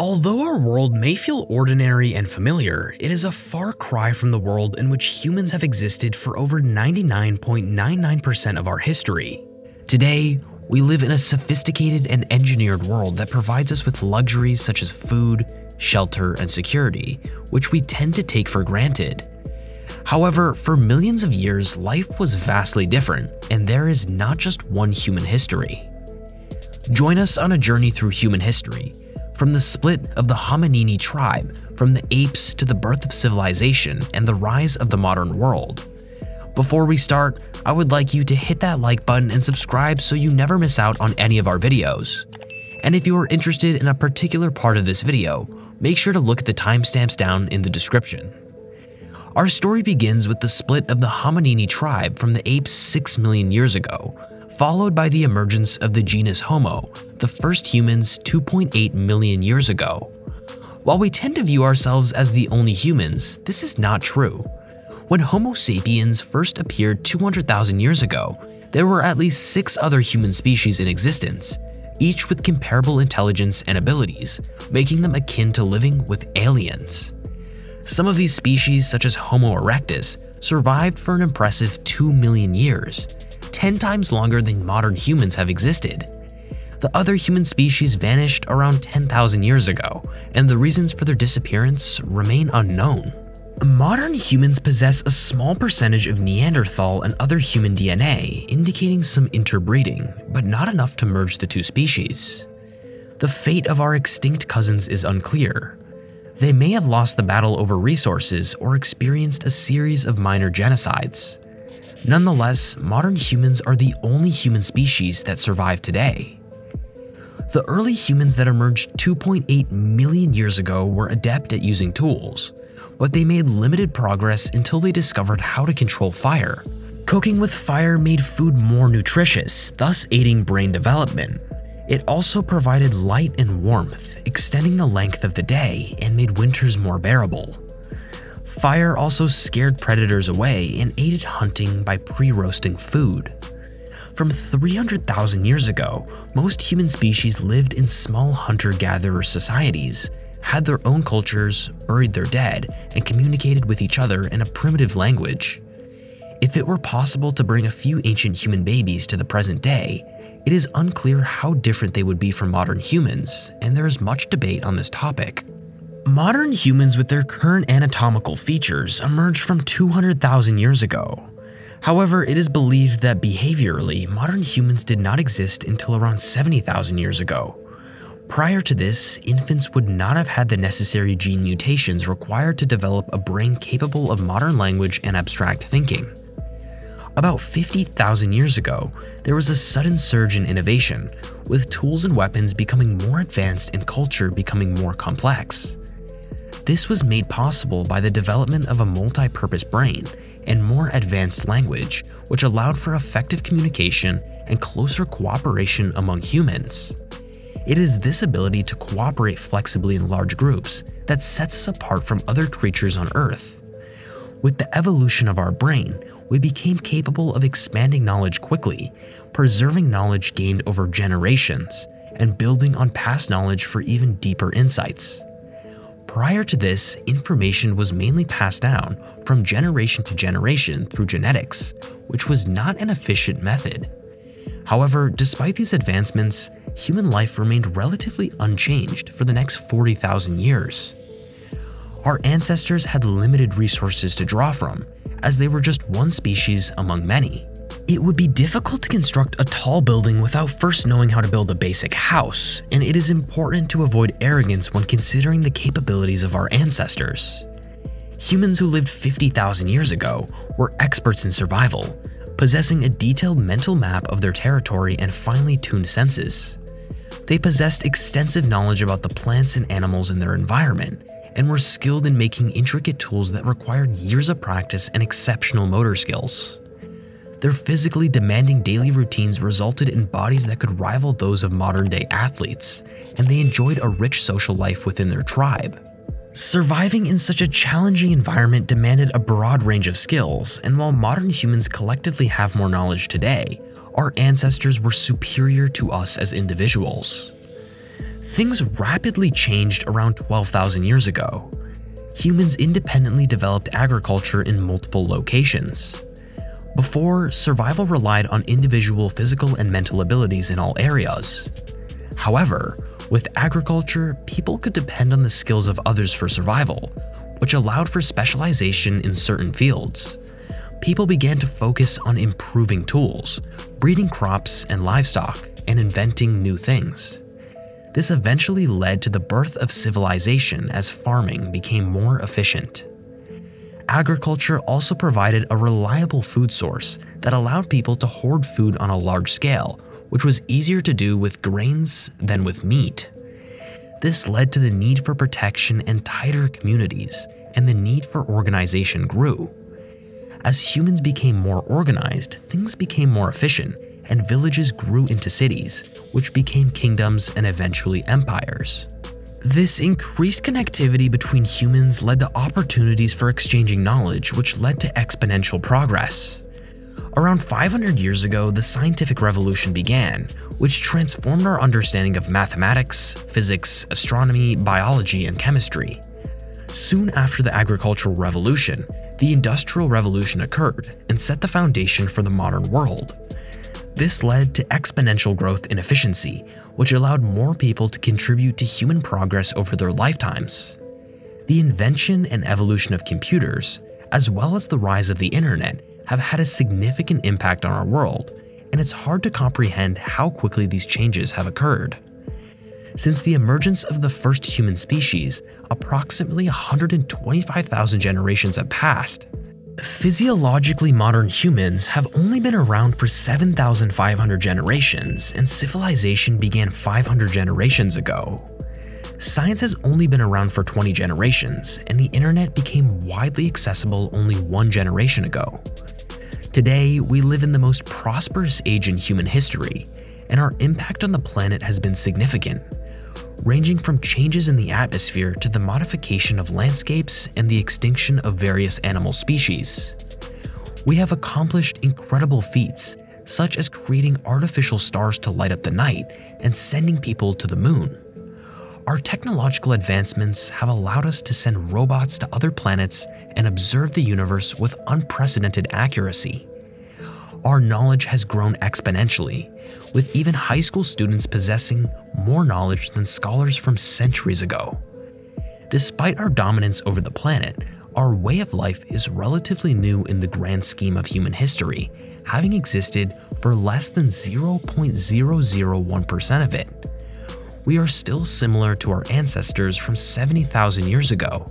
Although our world may feel ordinary and familiar, it is a far cry from the world in which humans have existed for over 99.99% of our history. Today, we live in a sophisticated and engineered world that provides us with luxuries such as food, shelter, and security, which we tend to take for granted. However, for millions of years, life was vastly different, and there is not just one human history. Join us on a journey through human history, from the split of the Hominini tribe, from the apes to the birth of civilization and the rise of the modern world. Before we start, I would like you to hit that like button and subscribe so you never miss out on any of our videos. And if you are interested in a particular part of this video, make sure to look at the timestamps down in the description. Our story begins with the split of the Hominini tribe from the apes 6 million years ago, followed by the emergence of the genus Homo, the first humans 2.8 million years ago. While we tend to view ourselves as the only humans, this is not true. When Homo sapiens first appeared 200,000 years ago, there were at least six other human species in existence, each with comparable intelligence and abilities, making them akin to living with aliens. Some of these species, such as Homo erectus, survived for an impressive 2 million years, 10 times longer than modern humans have existed. The other human species vanished around 10,000 years ago, and the reasons for their disappearance remain unknown. Modern humans possess a small percentage of Neanderthal and other human DNA, indicating some interbreeding, but not enough to merge the two species. The fate of our extinct cousins is unclear, they may have lost the battle over resources or experienced a series of minor genocides. Nonetheless, modern humans are the only human species that survive today. The early humans that emerged 2.8 million years ago were adept at using tools, but they made limited progress until they discovered how to control fire. Cooking with fire made food more nutritious, thus aiding brain development. It also provided light and warmth, extending the length of the day and made winters more bearable. Fire also scared predators away and aided hunting by pre-roasting food. From 300,000 years ago, most human species lived in small hunter-gatherer societies, had their own cultures, buried their dead, and communicated with each other in a primitive language. If it were possible to bring a few ancient human babies to the present day, it is unclear how different they would be from modern humans, and there is much debate on this topic. Modern humans with their current anatomical features emerged from 200,000 years ago. However, it is believed that behaviorally, modern humans did not exist until around 70,000 years ago. Prior to this, infants would not have had the necessary gene mutations required to develop a brain capable of modern language and abstract thinking. About 50,000 years ago, there was a sudden surge in innovation, with tools and weapons becoming more advanced and culture becoming more complex. This was made possible by the development of a multi-purpose brain and more advanced language, which allowed for effective communication and closer cooperation among humans. It is this ability to cooperate flexibly in large groups that sets us apart from other creatures on Earth. With the evolution of our brain, we became capable of expanding knowledge quickly, preserving knowledge gained over generations, and building on past knowledge for even deeper insights. Prior to this, information was mainly passed down from generation to generation through genetics, which was not an efficient method. However, despite these advancements, human life remained relatively unchanged for the next 40,000 years. Our ancestors had limited resources to draw from, as they were just one species among many. It would be difficult to construct a tall building without first knowing how to build a basic house, and it is important to avoid arrogance when considering the capabilities of our ancestors. Humans who lived 50,000 years ago were experts in survival, possessing a detailed mental map of their territory and finely tuned senses. They possessed extensive knowledge about the plants and animals in their environment, and were skilled in making intricate tools that required years of practice and exceptional motor skills. Their physically demanding daily routines resulted in bodies that could rival those of modern day athletes, and they enjoyed a rich social life within their tribe. Surviving in such a challenging environment demanded a broad range of skills, and while modern humans collectively have more knowledge today, our ancestors were superior to us as individuals. Things rapidly changed around 12,000 years ago. Humans independently developed agriculture in multiple locations. Before, survival relied on individual physical and mental abilities in all areas. However, with agriculture, people could depend on the skills of others for survival, which allowed for specialization in certain fields. People began to focus on improving tools, breeding crops and livestock, and inventing new things. This eventually led to the birth of civilization as farming became more efficient. Agriculture also provided a reliable food source that allowed people to hoard food on a large scale, which was easier to do with grains than with meat. This led to the need for protection and tighter communities, and the need for organization grew. As humans became more organized, things became more efficient, and villages grew into cities, which became kingdoms and eventually empires. This increased connectivity between humans led to opportunities for exchanging knowledge, which led to exponential progress. Around 500 years ago, the scientific revolution began, which transformed our understanding of mathematics, physics, astronomy, biology, and chemistry. Soon after the agricultural revolution, the industrial revolution occurred and set the foundation for the modern world. This led to exponential growth in efficiency, which allowed more people to contribute to human progress over their lifetimes. The invention and evolution of computers, as well as the rise of the internet, have had a significant impact on our world, and it's hard to comprehend how quickly these changes have occurred. Since the emergence of the first human species, approximately 125,000 generations have passed, Physiologically modern humans have only been around for 7,500 generations, and civilization began 500 generations ago. Science has only been around for 20 generations, and the internet became widely accessible only one generation ago. Today, we live in the most prosperous age in human history, and our impact on the planet has been significant ranging from changes in the atmosphere to the modification of landscapes and the extinction of various animal species. We have accomplished incredible feats, such as creating artificial stars to light up the night and sending people to the moon. Our technological advancements have allowed us to send robots to other planets and observe the universe with unprecedented accuracy our knowledge has grown exponentially, with even high school students possessing more knowledge than scholars from centuries ago. Despite our dominance over the planet, our way of life is relatively new in the grand scheme of human history, having existed for less than 0.001% of it. We are still similar to our ancestors from 70,000 years ago,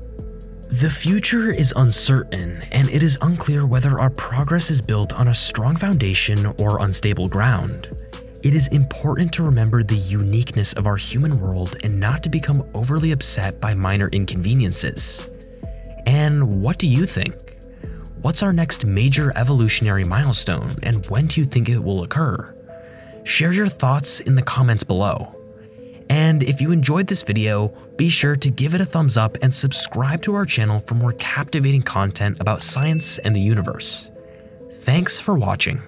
the future is uncertain, and it is unclear whether our progress is built on a strong foundation or unstable ground. It is important to remember the uniqueness of our human world and not to become overly upset by minor inconveniences. And what do you think? What's our next major evolutionary milestone, and when do you think it will occur? Share your thoughts in the comments below. And if you enjoyed this video, be sure to give it a thumbs up and subscribe to our channel for more captivating content about science and the universe. Thanks for watching.